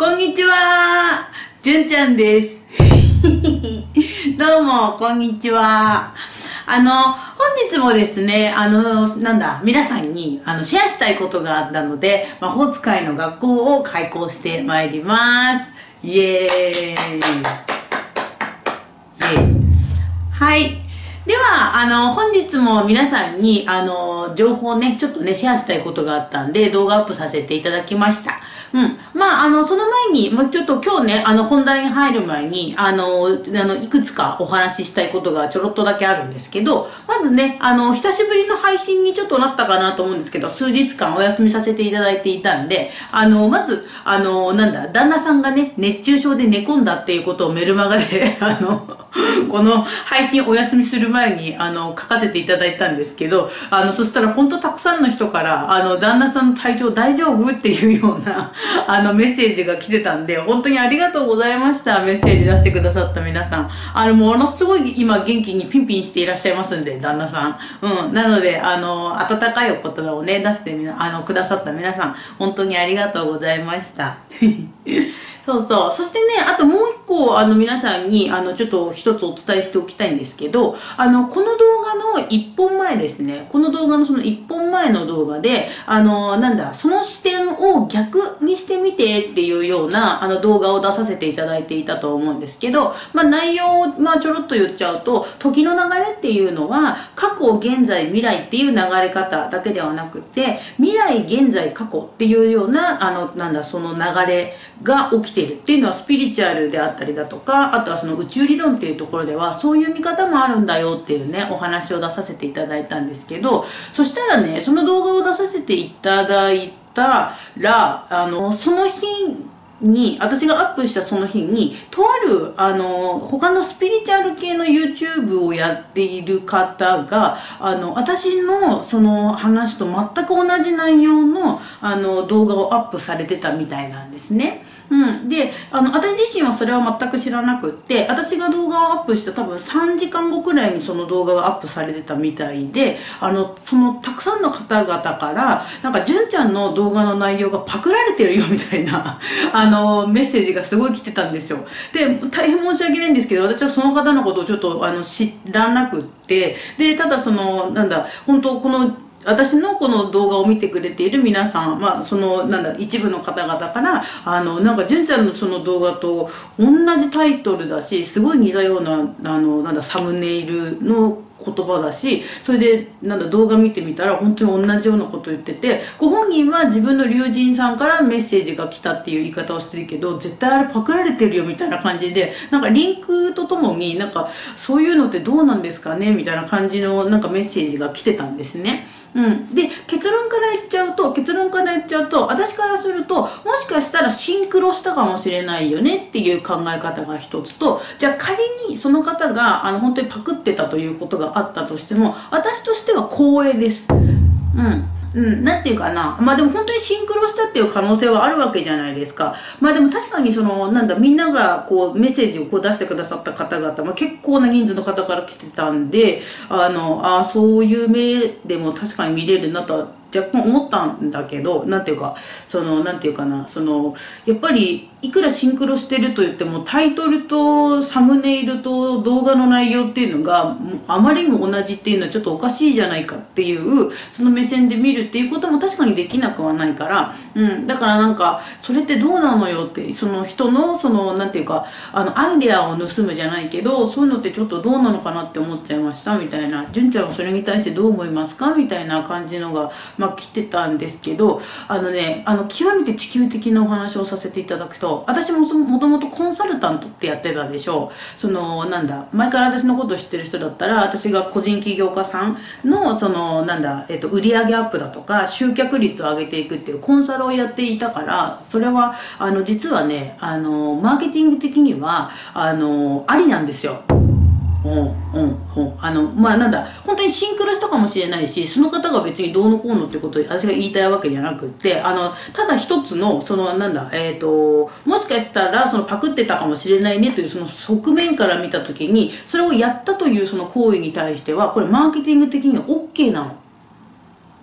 こんにちは。じゅんちゃんです。どうも、こんにちは。あの、本日もですね、あの、なんだ、皆さんに、あの、シェアしたいことがあったので、魔法使いの学校を開校してまいります。イエーイ。イエーイ。はい。では、あの、本日も皆さんに、あの、情報をね、ちょっとね、シェアしたいことがあったんで、動画アップさせていただきました。うん。まあ、あの、その前に、もうちょっと今日ね、あの、本題に入る前に、あの、あの、いくつかお話ししたいことがちょろっとだけあるんですけど、まずね、あの、久しぶりの配信にちょっとなったかなと思うんですけど、数日間お休みさせていただいていたんで、あの、まず、あの、なんだ、旦那さんがね、熱中症で寝込んだっていうことをメルマガで、あの、この配信お休みする前に、あの、書かせていただいたんですけど、あの、そしたら本当たくさんの人から、あの、旦那さんの体調大丈夫？っていうような、あの、メッセージが来てたんで、本当にありがとうございました。メッセージ出してくださった皆さん。あの、ものすごい今元気にピンピンしていらっしゃいますんで、旦那さん。うん。なので、あの、温かいお言葉をね、出してみ、あの、くださった皆さん、本当にありがとうございました。そうそう。そしてね、あともう一個、あの、皆さんに、あの、ちょっと一つお伝えしておきたいんですけど、あの、この動画の一本前ですね、この動画のその一本前の動画で、あの、なんだ、その視点を逆にしてみてっていうような、あの、動画を出させていただいていたと思うんですけど、まあ、内容を、まあ、ちょろっと言っちゃうと、時の流れっていうのは、過去、現在、未来っていう流れ方だけではなくて、未来、現在、過去っていうような、あの、なんだ、その流れが起きているっていうのはスピリチュアルであったりだとか、あとはその宇宙理論っていうところでは、そういう見方もあるんだよっていうね、お話を出させていただいたんですけど、そしたらね、その動画を出させていただいたら、あの、その日、に、私がアップしたその日に、とある、あの、他のスピリチュアル系の YouTube をやっている方が、あの、私のその話と全く同じ内容の、あの、動画をアップされてたみたいなんですね。うん。で、あの、私自身はそれは全く知らなくって、私が動画をアップした多分3時間後くらいにその動画がアップされてたみたいで、あの、そのたくさんの方々から、なんか、純ちゃんの動画の内容がパクられてるよみたいな、あの、メッセージがすごい来てたんですよ。で、大変申し訳ないんですけど、私はその方のことをちょっと、あの、知らなくって、で、ただその、なんだ、本当この、私のこの動画を見てくれている皆さん、まあ、その、なんだ、一部の方々から、あの、なんか、純ちゃんのその動画と同じタイトルだし、すごい似たような、あの、なんだ、サムネイルの言葉だし、それで、なんだ、動画見てみたら、本当に同じようなこと言ってて、ご本人は自分の龍神さんからメッセージが来たっていう言い方をしてるけど、絶対あれパクられてるよみたいな感じで、なんかリンクとともになんか、そういうのってどうなんですかね？みたいな感じのなんかメッセージが来てたんですね。うん。で、結論から言っちゃうと、結論から言っちゃうと、私からすると、もしかしたらシンクロしたかもしれないよねっていう考え方が一つと、じゃあ仮にその方が、あの、本当にパクってたということがあったとしても、私としては光栄です。うん。うん、なんていうかな。まあでも本当にシンクロしたっていう可能性はあるわけじゃないですか。まあでも確かにその、なんだ、みんながこうメッセージをこう出してくださった方々、まあ結構な人数の方から来てたんで、あの、ああ、そういう目でも確かに見れるなとは若干思ったんだけど、なんていうか、その、なんていうかな、その、やっぱり、いくらシンクロしてると言っても、タイトルとサムネイルと動画の内容っていうのが、あまりにも同じっていうのはちょっとおかしいじゃないかっていう、その目線で見るっていうことも確かにできなくはないから、うん、だからなんか、それってどうなのよって、その人の、その、なんていうか、あの、アイデアを盗むじゃないけど、そういうのってちょっとどうなのかなって思っちゃいました、みたいな。純ちゃんはそれに対してどう思いますか？みたいな感じのが、まあ来てたんですけど、あのね、あの、極めて地球的なお話をさせていただくと、私もそもともとコンサルタントってやってたでしょう。その、なんだ、前から私のことを知ってる人だったら、私が個人起業家さんの、その、なんだ、えっと、売上アップだとか、集客率を上げていくっていうコンサルをやっていたから、それは、あの、実はね、あの、マーケティング的には、あの、ありなんですよ。うんうんうんあのまあなんだ本当にシンクロしたかもしれないしその方が別にどうのこうのってことを私が言いたいわけじゃなくってあのただ一つのそのなんだえっ、ともしかしたらそのパクってたかもしれないねというその側面から見た時にそれをやったというその行為に対してはこれマーケティング的には OK なの。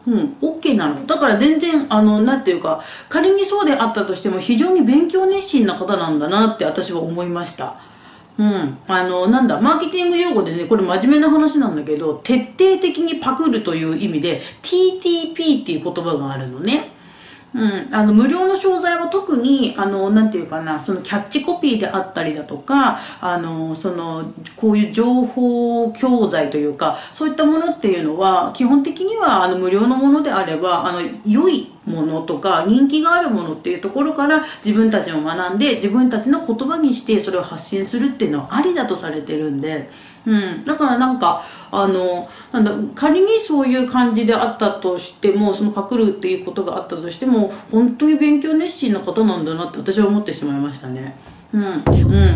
うん、OK なの。だから全然、あの、なんていうか、仮にそうであったとしても、非常に勉強熱心な方なんだなって私は思いました。うん。あの、なんだ、マーケティング用語でね、これ真面目な話なんだけど、徹底的にパクるという意味で、TTP っていう言葉があるのね。うん、あの無料の商材は特にあのなんていうかなそのキャッチコピーであったりだとかあのそのこういう情報教材というかそういったものっていうのは基本的にはあの無料のものであればあの良いものとか人気があるものっていうところから自分たちも学んで自分たちの言葉にしてそれを発信するっていうのはありだとされてるんで。うん、だからなんかあのなんだ仮にそういう感じであったとしてもそのパクるっていうことがあったとしても本当に勉強熱心な方なんだなって私は思ってしまいましたね。うん、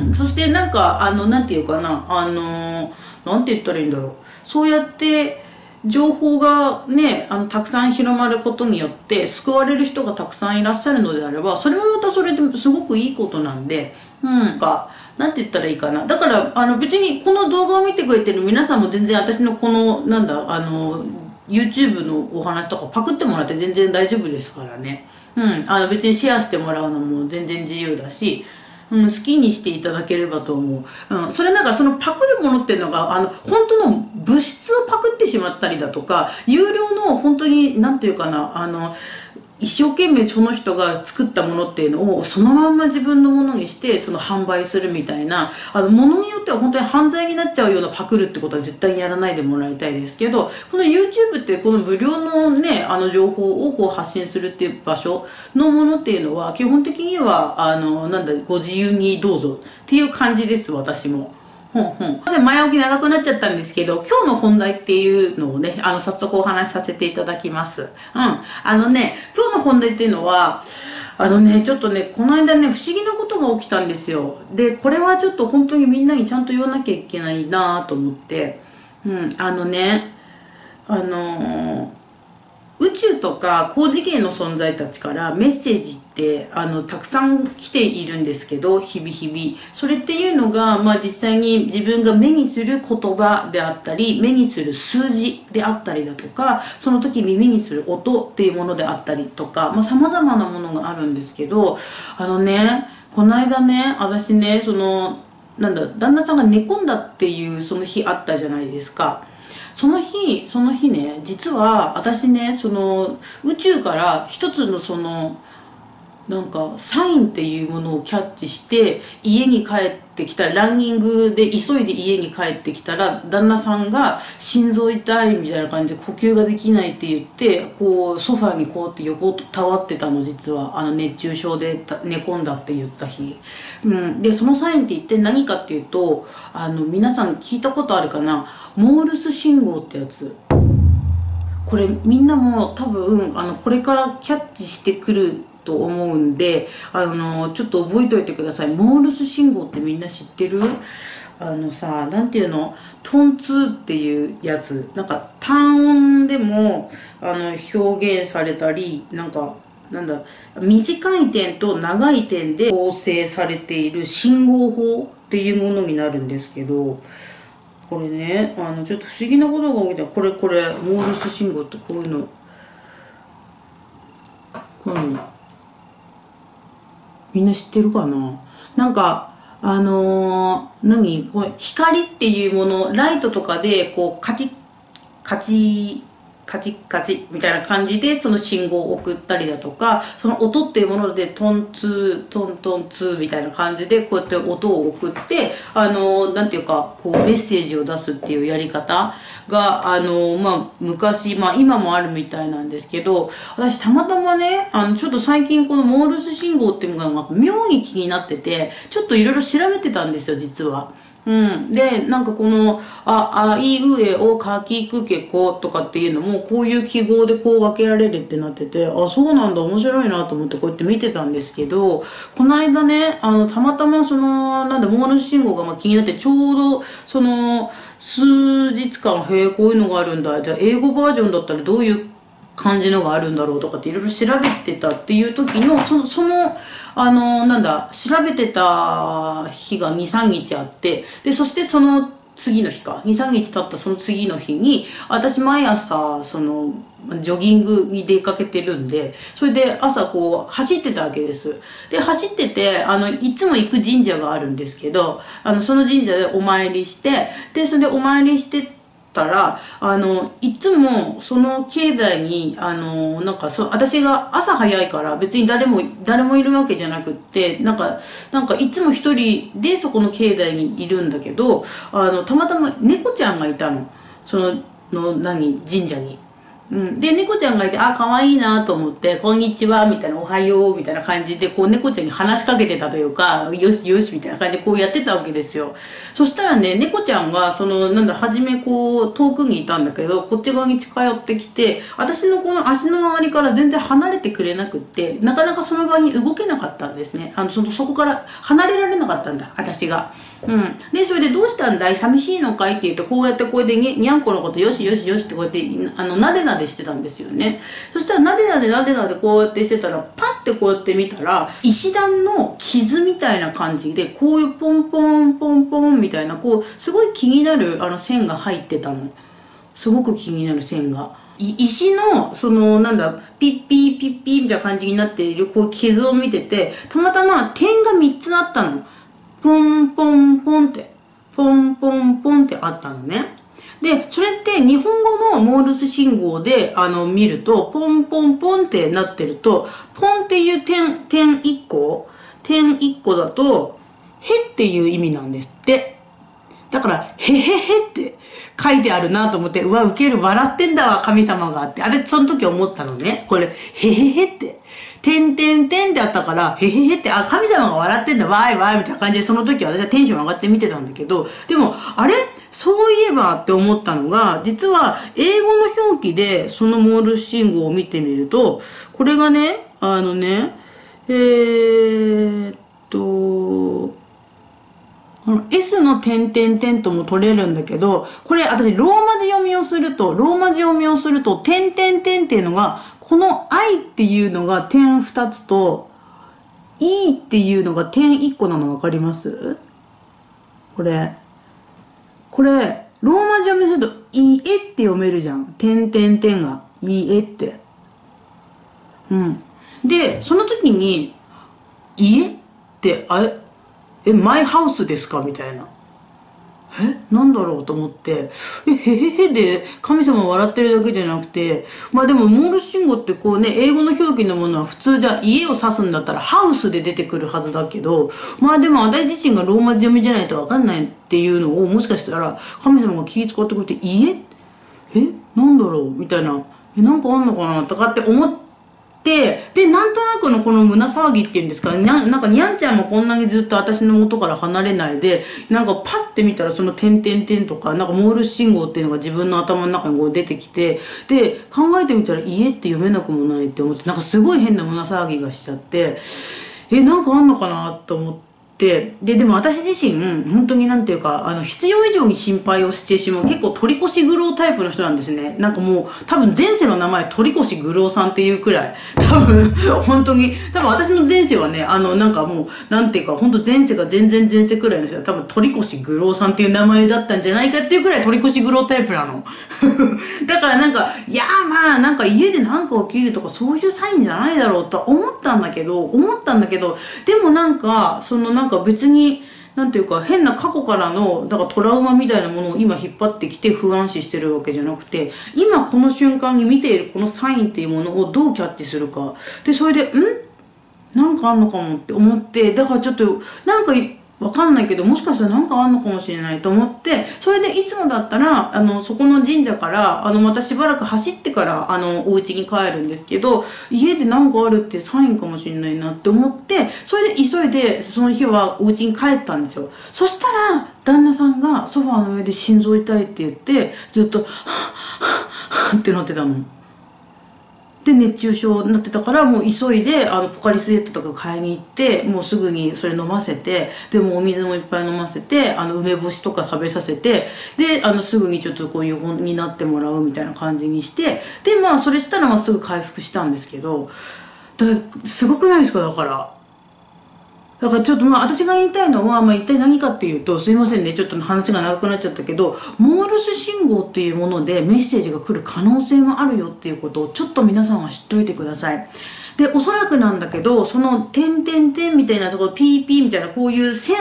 うん、そしてなんかあのなんていうかなあのなんて言ったらいいんだろう。そうやって情報がねあのたくさん広まることによって救われる人がたくさんいらっしゃるのであればそれもまたそれですごくいいことなんでうんかなんて言ったらいいかな。だからあの別にこの動画を見てくれてる皆さんも全然私のこのなんだあの YouTube のお話とかパクってもらって全然大丈夫ですからね。うん。あの別にシェアしてもらうのも全然自由だしうん、好きにしていただければと思う。うん、それなんかそのパクるものっていうのが、あの、本当の物質をパクってしまったりだとか、有料の本当に、なんていうかな、あの、一生懸命その人が作ったものっていうのをそのまんま自分のものにしてその販売するみたいなあのものによっては本当に犯罪になっちゃうようなパクるってことは絶対にやらないでもらいたいですけどこの YouTube ってこの無料のねあの情報をこう発信するっていう場所のものっていうのは基本的にはあのなんだご自由にどうぞっていう感じです私も。ほんほん。前置き長くなっちゃったんですけど、今日の本題っていうのをね、あの、早速お話しさせていただきます。うん。あのね、今日の本題っていうのは、あのね、ちょっとね、この間ね、不思議なことが起きたんですよ。で、これはちょっと本当にみんなにちゃんと言わなきゃいけないなと思って、うん、あのね、あのー宇宙とか高次元の存在たちからメッセージってあのたくさん来ているんですけど日々日々それっていうのが、まあ、実際に自分が目にする言葉であったり目にする数字であったりだとかその時耳にする音っていうものであったりとかさまざ、まなものがあるんですけどあのねこの間ね私ねそのなんだ旦那さんが寝込んだっていうその日あったじゃないですか。その日その日ね実は私ねその宇宙から一つのそのなんかサインっていうものをキャッチして家に帰ってきたランニングで急いで家に帰ってきたら旦那さんが心臓痛いみたいな感じで呼吸ができないって言ってこうソファーにこうって横たわってたの実は。あの熱中症で寝込んだって言った日、うん、でそのサインって一体何かっていうとあの皆さん聞いたことあるかな？モールス信号ってやつ。これみんなも多分あのこれからキャッチしてくると思うんであのちょっと覚えておいてください。モールス信号ってみんな知ってる？あのさ何ていうの？トンツーっていうやつ。なんか単音でもあの表現されたりなんかなんだ短い点と長い点で構成されている信号法っていうものになるんですけどこれねあのちょっと不思議なことが起きた。これこれモールス信号ってこういうの。こういうの。みんな知ってるかな？なんかあのー、何？こう光っていうものライトとかでこうカチカチカチッカチッみたいな感じでその信号を送ったりだとかその音っていうものでトンツートントンツーみたいな感じでこうやって音を送ってあのなんていうかこうメッセージを出すっていうやり方があのまあ昔まあ今もあるみたいなんですけど私たまたまねあのちょっと最近このモールス信号っていうのが妙に気になっててちょっといろいろ調べてたんですよ実は。うん、でなんかこの「ああいうえおかきくけこ」とかっていうのもこういう記号でこう分けられるってなっててあそうなんだ面白いなと思ってこうやって見てたんですけどこの間ねあのたまたまそのなんだモールス信号がまあ気になってちょうどその数日間へえこういうのがあるんだ。じゃあ英語バージョンだったらどういう感じのがあるんだろうとかっていろいろ調べてたっていう時のそのそのあのなんだ調べてた日が23日あってでそしてその次の日か23日経ったその次の日に私毎朝そのジョギングに出かけてるんで、それで朝こう走ってたわけです。で、走ってて、あの、いつも行く神社があるんですけど、あの、その神社でお参りして、で、それでお参りしてたら、あの、いつもその境内に、あの、なんかそう、私が朝早いから別に誰も、誰もいるわけじゃなくって、なんか、なんかいつも一人でそこの境内にいるんだけど、あの、たまたま猫ちゃんがいたの。その、の、何、神社に。うん、で猫ちゃんがいてあ可愛いなと思って「こんにちは」みたいな「おはよう」みたいな感じでこう猫ちゃんに話しかけてたというか「よしよし」みたいな感じでこうやってたわけですよ。そしたらね猫ちゃんがそのなんだ初めこう遠くにいたんだけどこっち側に近寄ってきて私のこの足の周りから全然離れてくれなくってなかなかその側に動けなかったんですね。あのそのそこから離れられなかったんだ私が。うん、でそれで「どうしたんだい？寂しいのかい?」って言ってこうやってこれでににゃんこのことよしよしよしってこうやってあのなでなでしてたんですよねそしたらなでなでなでなでこうやってしてたらパッてこうやって見たら石段の傷みたいな感じでこういうポンポンポンポンみたいなこうすごい気になるあの線が入ってたのすごく気になる線が。石のそのなんだピッピーピッピーみたいな感じになっているこう傷を見ててたまたま点が3つあったの。ポンポンポンって、ポンポンポンってあったのね。で、それって日本語のモールス信号であの見ると、ポンポンポンってなってると、ポンっていう点、点1個、点1個だと、へっていう意味なんですって。だから、へへへって書いてあるなと思って、うわ、ウケる、笑ってんだわ、神様がって。私、その時思ったのね。これ、へへへって。てんてんてんってあったから、へへへって、あ、神様が笑ってんだ、わいわいみたいな感じで、その時私はテンション上がって見てたんだけど、でも、あれ？そういえばって思ったのが、実は英語の表記でそのモールス信号を見てみると、これがね、あのね、えー、っと、の S の点々点とも取れるんだけど、これ私ローマ字読みをすると、ローマ字読みをすると、点々点っていうのがこの I っていうのが点2つと E っていうのが点1個なの分かります？これ。これ、ローマ字読みすると、いいえって読めるじゃん。点点点が。いいえって。うん。で、その時に、家って、あれ、え、マイハウスですか？みたいな。え？なんだろうと思って、え、へへへで神様笑ってるだけじゃなくて、まあでもモールス信号ってこうね、英語の表記のものは普通じゃ家を指すんだったらハウスで出てくるはずだけど、まあでも私自身がローマ字読みじゃないとわかんないっていうのをもしかしたら神様が気遣ってくれて、家？え？なんだろう？みたいな。え、なんかあんのかな？とかって思って、で、で、なんとなくのこの胸騒ぎっていうんですか、にゃなんかにゃんちゃんもこんなにずっと私の元から離れないで、なんかパッて見たらその点々点とか、なんかモール信号っていうのが自分の頭の中にこう出てきて、で、考えてみたら家って読めなくもないって思って、なんかすごい変な胸騒ぎがしちゃって、え、なんかあんのかなと思って、で、でも私自身、本当になんていうか、あの、必要以上に心配をしてしまう、結構取り越し苦労タイプの人なんですね。なんかもう、多分前世の名前、取り越し苦労さんっていうくらい、多分、本当に、多分私の前世はね、あの、なんかもう、なんていうか、本当前世が全然前世くらいの人は、多分取り越し苦労さんっていう名前だったんじゃないかっていうくらい取り越し苦労タイプなの。だからなんか、いやまあ、なんか家でなんか起きるとか、そういうサインじゃないだろうと思ったんだけど、思ったんだけど、でもなんか、そのなんか、か別になんていうか変な過去からのだからトラウマみたいなものを今引っ張ってきて不安視してるわけじゃなくて今この瞬間に見ているこのサインっていうものをどうキャッチするか。でそれでん？なんかあんのかもって思ってだからちょっとなんかわかんないけど、もしかしたらなんかあんのかもしれないと思って、それでいつもだったら、あの、そこの神社から、あの、またしばらく走ってから、あの、お家に帰るんですけど、家でなんかあるってサインかもしれないなって思って、それで急いで、その日はお家に帰ったんですよ。そしたら、旦那さんがソファーの上で心臓痛いって言って、ずっと、はっ、はっ、ってなってたの。で熱中症になってたからもう急いであのポカリスエットとか買いに行ってもうすぐにそれ飲ませてでもお水もいっぱい飲ませてあの梅干しとか食べさせてであのすぐにちょっとこう横になってもらうみたいな感じにしてでまあそれしたらまあすぐ回復したんですけどだすごくないですか？だからだからちょっとまあ私が言いたいのは、まあ、一体何かっていうとすいませんねちょっと話が長くなっちゃったけどモールス信号っていうものでメッセージが来る可能性もあるよっていうことをちょっと皆さんは知っておいてください。でおそらくなんだけどその点々点みたいなところ PP みたいなこういう線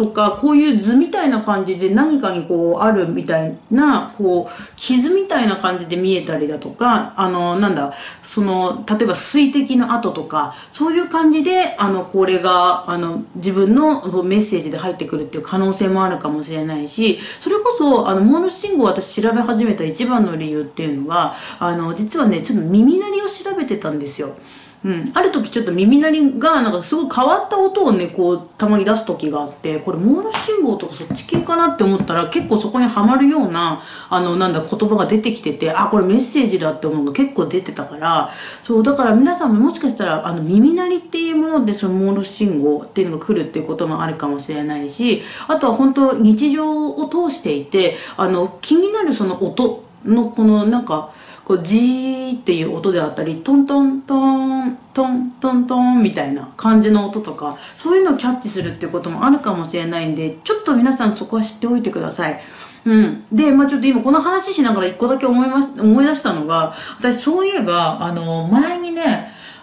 とかこういう図みたいな感じで何かにこうあるみたいなこう傷みたいな感じで見えたりだとかあのなんだその例えば水滴の跡とかそういう感じであのこれがあの自分のメッセージで入ってくるっていう可能性もあるかもしれないしそれこそあのモールス信号を私調べ始めた一番の理由っていうのがあの実はねちょっと耳鳴りを調べてたんですよ。うん、ある時ちょっと耳鳴りがなんかすごい変わった音をねこうたまに出す時があってこれモール信号とかそっち系かなって思ったら結構そこにはまるようなあのなんだ言葉が出てきててあこれメッセージだって思うのが結構出てたからそうだから皆さんももしかしたらあの耳鳴りっていうものでそのモール信号っていうのが来るっていうこともあるかもしれないしあとは本当日常を通していてあの気になるその音のこのなんかこうジーっていう音であったりトントントントントントンみたいな感じの音とかそういうのをキャッチするっていうこともあるかもしれないんでちょっと皆さんそこは知っておいてください。うん、で、まあ、ちょっと今この話しながら一個だけ思います思い出したのが私そういえばあの前にね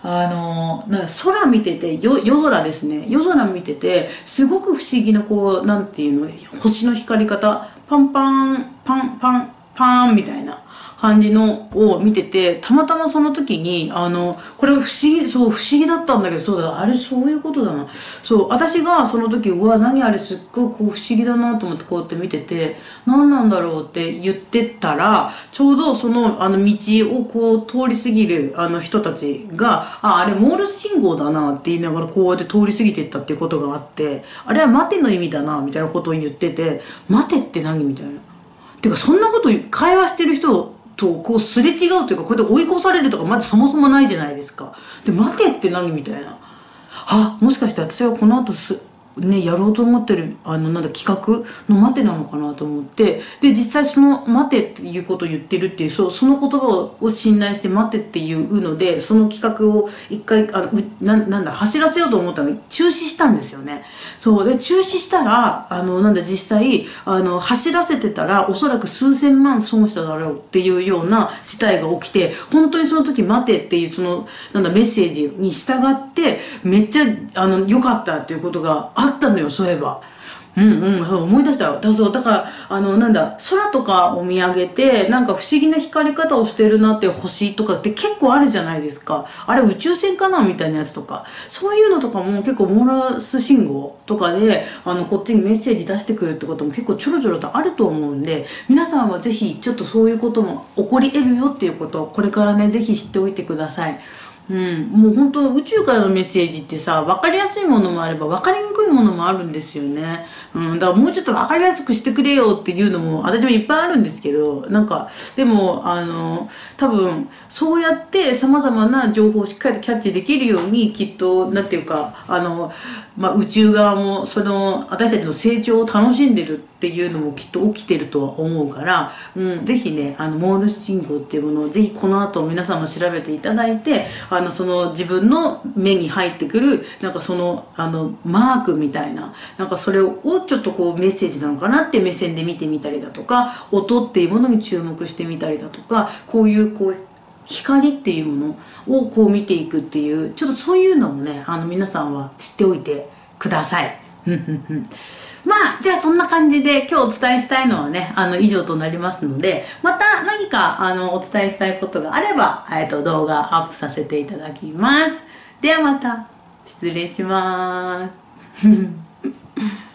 あのな空見てて夜空ですね。夜空見ててすごく不思議なこうなんていうの星の光り方。パンパンパンパンパンみたいな。感じのを見ててたまたまその時にあのこれ不思議そう不思議だったんだけどそうだあれそういうことだなそう私がその時うわ何あれすっごいこう不思議だなと思ってこうやって見てて何なんだろうって言ってたらちょうどそのあの道をこう通り過ぎるあの人たちがああれモールス信号だなって言いながらこうやって通り過ぎてったっていうことがあってあれは待ての意味だなみたいなことを言ってて待てって何みたいな。てかそんなこと会話してる人とこうすれ違うというかこうやって追い越されるとかまずそもそもないじゃないですか。で待てって何みたいな。あもしかして私はこの後すね、やろうと思ってるあのなんだ企画の待てなのかなと思ってで実際その待てっていうことを言ってるっていうそその言葉を信頼して待てっていうのでその企画を一回あのななんだ走らせようと思ったのに中止したんですよね。そうで中止したらあのなんだ実際あの走らせてたらおそらく数千万損しただろうっていうような事態が起きて本当にその時待てっていうそのなんだメッセージに従ってめっちゃあの良かったっていうことがあったのよそういえば。うんうん、そう思い出したよ。だそうだから、あの、なんだ、空とかを見上げて、なんか不思議な光り方をしてるなっていう星とかって結構あるじゃないですか。あれ宇宙船かなみたいなやつとか。そういうのとかも結構モーラス信号とかで、あの、こっちにメッセージ出してくるってことも結構ちょろちょろとあると思うんで、皆さんはぜひちょっとそういうことも起こり得るよっていうことをこれからね、ぜひ知っておいてください。うん、もう本当宇宙からのメッセージってさ分かりやすいものもあれば分かりにくいものもあるんですよね。うん、だからもうちょっと分かりやすくしてくれよっていうのも私もいっぱいあるんですけどなんかでもあの多分そうやってさまざまな情報をしっかりとキャッチできるようにきっと何て言うかあの、まあ、宇宙側もその私たちの成長を楽しんでるっていうのもきっと起きてるとは思うから、うん、ぜひねあのモールス信号っていうものをぜひこの後皆さんも調べていただいてあのその自分の目に入ってくるなんかそのあのマークみたいななんかそれをちょっとこうメッセージなのかなって目線で見てみたりだとか音っていうものに注目してみたりだとかこういうこう光っていうものをこう見ていくっていうちょっとそういうのもねあの皆さんは知っておいてください。まあ、じゃあそんな感じで今日お伝えしたいのはね、あの、以上となりますので、また何か、あの、お伝えしたいことがあれば、えっと、動画アップさせていただきます。ではまた、失礼します。